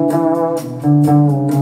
Música